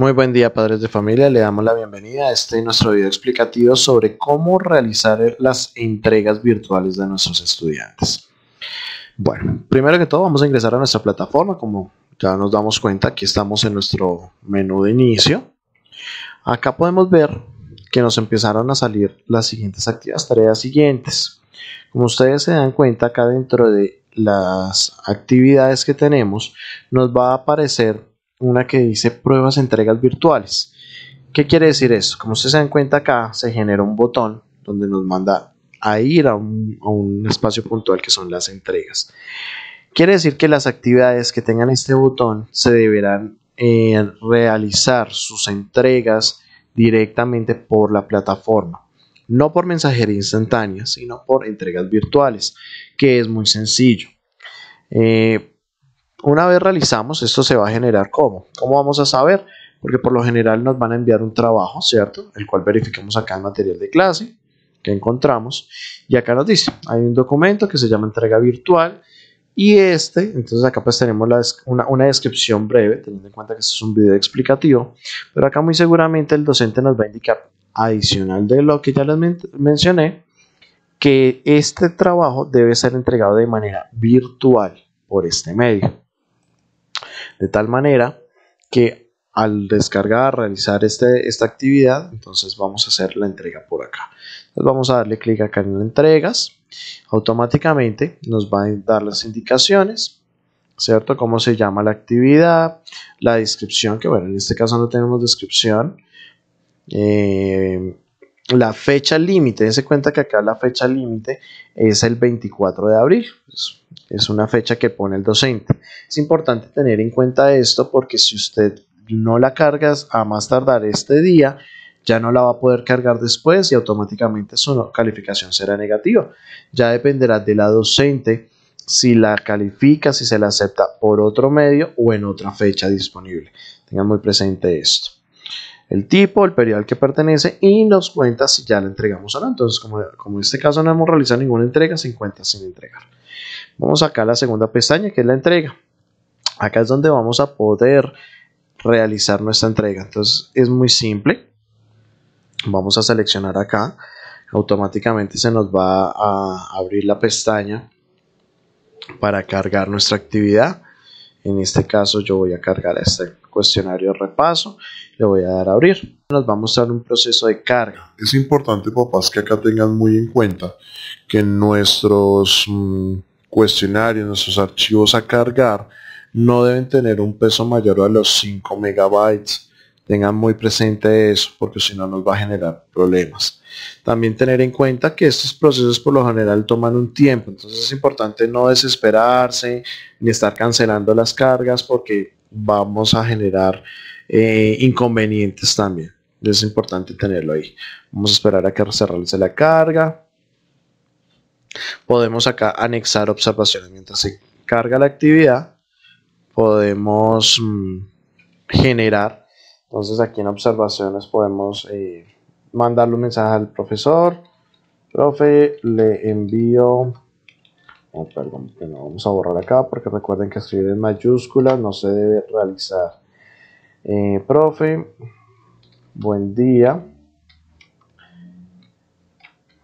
Muy buen día padres de familia, le damos la bienvenida a este nuestro video explicativo sobre cómo realizar las entregas virtuales de nuestros estudiantes. Bueno, primero que todo vamos a ingresar a nuestra plataforma, como ya nos damos cuenta, aquí estamos en nuestro menú de inicio. Acá podemos ver que nos empezaron a salir las siguientes actividades, tareas siguientes. Como ustedes se dan cuenta, acá dentro de las actividades que tenemos, nos va a aparecer una que dice pruebas entregas virtuales. ¿Qué quiere decir eso? Como ustedes se dan cuenta acá, se genera un botón donde nos manda a ir a un, espacio puntual que son las entregas. Quiere decir que las actividades que tengan este botón se deberán eh, realizar sus entregas directamente por la plataforma. No por mensajería instantánea, sino por entregas virtuales, que es muy sencillo. Eh, una vez realizamos, esto se va a generar ¿cómo? ¿Cómo vamos a saber? Porque por lo general nos van a enviar un trabajo, ¿cierto? El cual verificamos acá en material de clase que encontramos. Y acá nos dice, hay un documento que se llama entrega virtual y este, entonces acá pues tenemos una, una, descripción breve, teniendo en cuenta que esto es un video explicativo, pero acá muy seguramente el docente nos va a indicar, adicional de lo que ya les mencioné, que este trabajo debe ser entregado de manera virtual por este medio de tal manera que al descargar, realizar este, esta actividad, entonces vamos a hacer la entrega por acá. Entonces vamos a darle clic acá en entregas, automáticamente nos va a dar las indicaciones, ¿cierto? Cómo se llama la actividad, la descripción, que bueno, en este caso no tenemos descripción, eh, la fecha límite, dense cuenta que acá la fecha límite es el 24 de abril, es una fecha que pone el docente. Es importante tener en cuenta esto porque si usted no la cargas a más tardar este día, ya no la va a poder cargar después y automáticamente su calificación será negativa. Ya dependerá de la docente si la califica, si se la acepta por otro medio o en otra fecha disponible. Tengan muy presente esto el tipo, el periodo al que pertenece y nos cuenta si ya la entregamos o no. Entonces, como, como en este caso no hemos realizado ninguna entrega, se encuentra sin entregar. Vamos acá a la segunda pestaña que es la entrega. Acá es donde vamos a poder realizar nuestra entrega. Entonces, es muy simple. Vamos a seleccionar acá. Automáticamente se nos va a abrir la pestaña para cargar nuestra actividad. En este caso yo voy a cargar este cuestionario de repaso, le voy a dar a abrir. Nos va a mostrar un proceso de carga. Es importante, papás, que acá tengan muy en cuenta que nuestros mm, cuestionarios, nuestros archivos a cargar, no deben tener un peso mayor a los 5 megabytes Tengan muy presente eso porque si no nos va a generar problemas. También tener en cuenta que estos procesos por lo general toman un tiempo, entonces es importante no desesperarse ni estar cancelando las cargas porque vamos a generar eh, inconvenientes también. Es importante tenerlo ahí. Vamos a esperar a que se realice la carga. Podemos acá anexar observaciones mientras se carga la actividad. Podemos mm, generar entonces aquí en observaciones podemos eh, mandarle un mensaje al profesor. Profe, le envío... Oh, perdón, vamos a borrar acá porque recuerden que escribir en mayúsculas no se debe realizar. Eh, profe, buen día.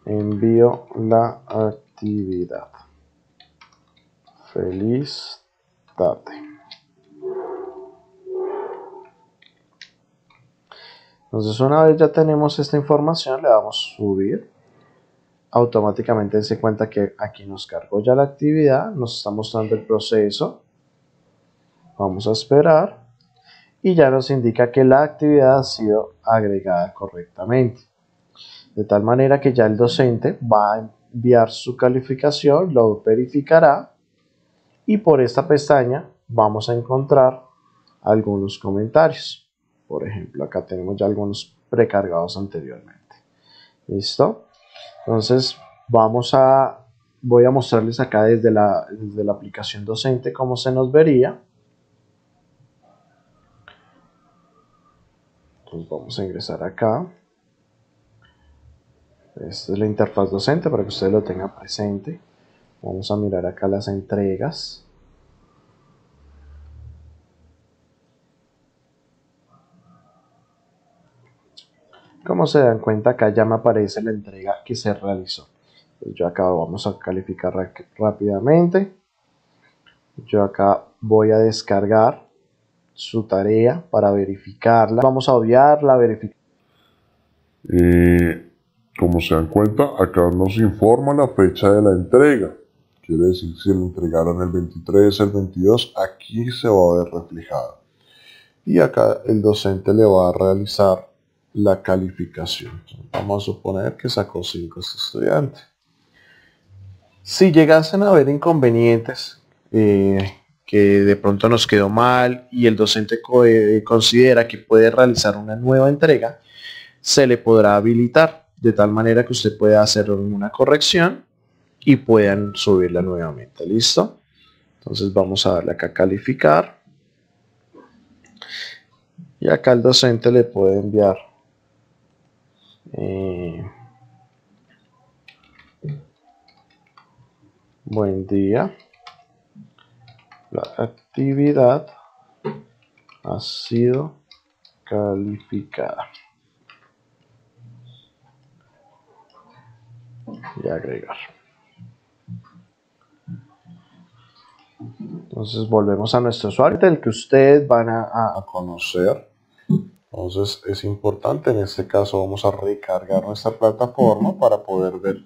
Envío la actividad. Feliz tarde. Entonces una vez ya tenemos esta información, le damos subir. Automáticamente se cuenta que aquí nos cargó ya la actividad, nos está mostrando el proceso. Vamos a esperar y ya nos indica que la actividad ha sido agregada correctamente. De tal manera que ya el docente va a enviar su calificación, lo verificará y por esta pestaña vamos a encontrar algunos comentarios. Por ejemplo, acá tenemos ya algunos precargados anteriormente. ¿Listo? Entonces, vamos a, voy a mostrarles acá desde la, desde la aplicación docente cómo se nos vería. Entonces vamos a ingresar acá. Esta es la interfaz docente para que ustedes lo tengan presente. Vamos a mirar acá las entregas. Como se dan cuenta, acá ya me aparece la entrega que se realizó. yo acá vamos a calificar rápidamente. Yo acá voy a descargar su tarea para verificarla. Vamos a obviar la verificación. Eh, como se dan cuenta, acá nos informa la fecha de la entrega. Quiere decir si lo entregaron el 23, el 22, aquí se va a ver reflejado. Y acá el docente le va a realizar la calificación. Vamos a suponer que sacó 5 estudiantes. Si llegasen a haber inconvenientes, eh, que de pronto nos quedó mal y el docente eh, considera que puede realizar una nueva entrega, se le podrá habilitar de tal manera que usted pueda hacer una corrección y puedan subirla nuevamente. ¿Listo? Entonces vamos a darle acá calificar. Y acá el docente le puede enviar eh, buen día. La actividad ha sido calificada. Y agregar. Entonces volvemos a nuestro usuario del que ustedes van a, a conocer. Entonces es importante, en este caso vamos a recargar nuestra plataforma para poder ver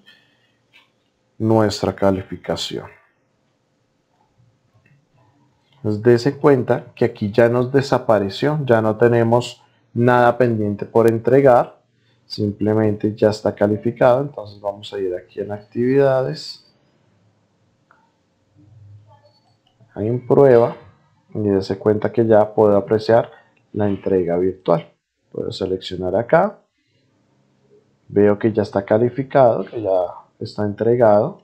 nuestra calificación. Entonces dése cuenta que aquí ya nos desapareció, ya no tenemos nada pendiente por entregar, simplemente ya está calificado, entonces vamos a ir aquí en actividades, en prueba y dése cuenta que ya puedo apreciar la entrega virtual. Puedo seleccionar acá. Veo que ya está calificado, que ya está entregado.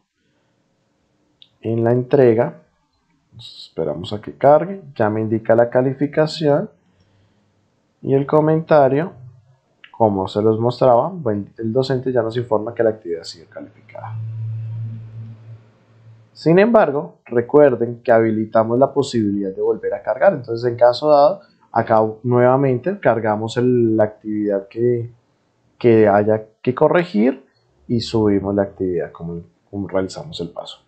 En la entrega, esperamos a que cargue. Ya me indica la calificación. Y el comentario, como se los mostraba, el docente ya nos informa que la actividad ha sido calificada. Sin embargo, recuerden que habilitamos la posibilidad de volver a cargar. Entonces, en caso dado, acá nuevamente cargamos la actividad que, que, haya que corregir y subimos la actividad como, realizamos el paso.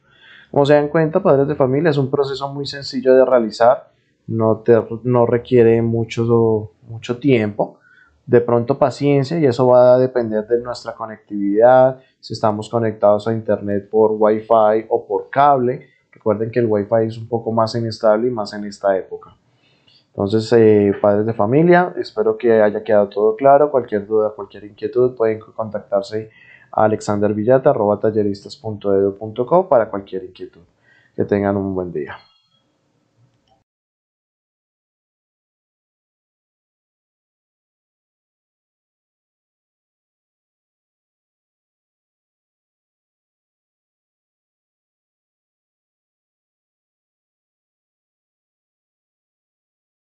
Como se dan cuenta, padres de familia, es un proceso muy sencillo de realizar, no, no requiere mucho, mucho tiempo, de pronto paciencia y eso va a depender de nuestra conectividad, si estamos conectados a internet por Wi-Fi o por cable. Recuerden que el Wi-Fi es un poco más inestable y más en esta época. Entonces, eh, padres de familia, espero que haya quedado todo claro. Cualquier duda, cualquier inquietud, pueden contactarse a alexandervillata.talleristas.edu.co para cualquier inquietud. Que tengan un buen día.